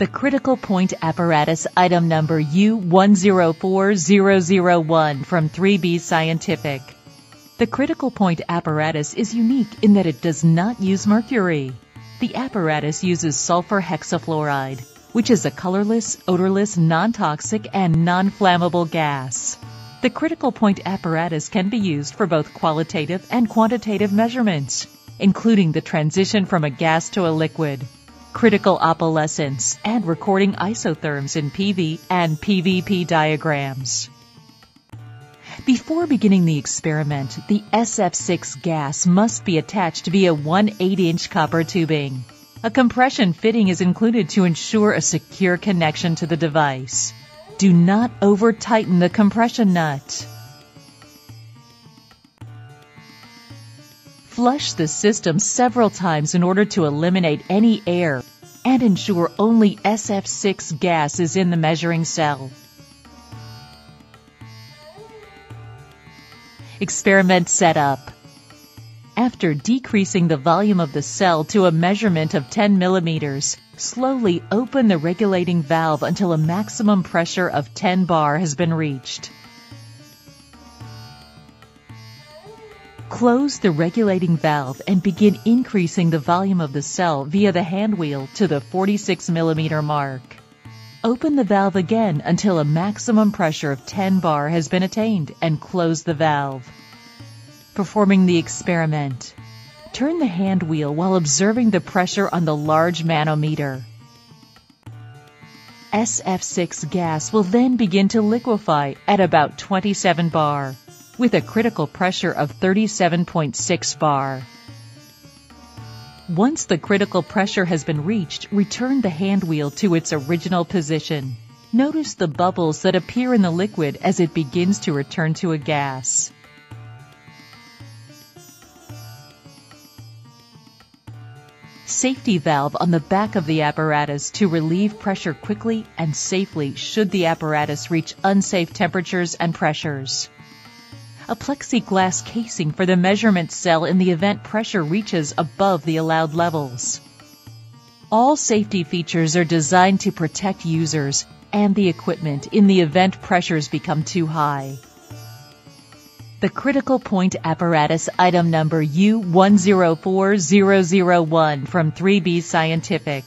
The critical point apparatus item number U104001 from 3B Scientific. The critical point apparatus is unique in that it does not use mercury. The apparatus uses sulfur hexafluoride, which is a colorless, odorless, non-toxic, and non-flammable gas. The critical point apparatus can be used for both qualitative and quantitative measurements, including the transition from a gas to a liquid, critical opalescence, and recording isotherms in PV and PVP diagrams. Before beginning the experiment, the SF6 gas must be attached via one 8-inch copper tubing. A compression fitting is included to ensure a secure connection to the device. Do not over-tighten the compression nut. Flush the system several times in order to eliminate any air and ensure only SF6 gas is in the measuring cell. Experiment setup. After decreasing the volume of the cell to a measurement of 10 millimeters, slowly open the regulating valve until a maximum pressure of 10 bar has been reached. Close the regulating valve and begin increasing the volume of the cell via the hand wheel to the 46 millimeter mark. Open the valve again until a maximum pressure of 10 bar has been attained and close the valve. Performing the experiment. Turn the hand wheel while observing the pressure on the large manometer. SF6 gas will then begin to liquefy at about 27 bar with a critical pressure of 37.6 bar. Once the critical pressure has been reached, return the hand wheel to its original position. Notice the bubbles that appear in the liquid as it begins to return to a gas. Safety valve on the back of the apparatus to relieve pressure quickly and safely should the apparatus reach unsafe temperatures and pressures a plexiglass casing for the measurement cell in the event pressure reaches above the allowed levels. All safety features are designed to protect users and the equipment in the event pressures become too high. The critical point apparatus item number U104001 from 3B Scientific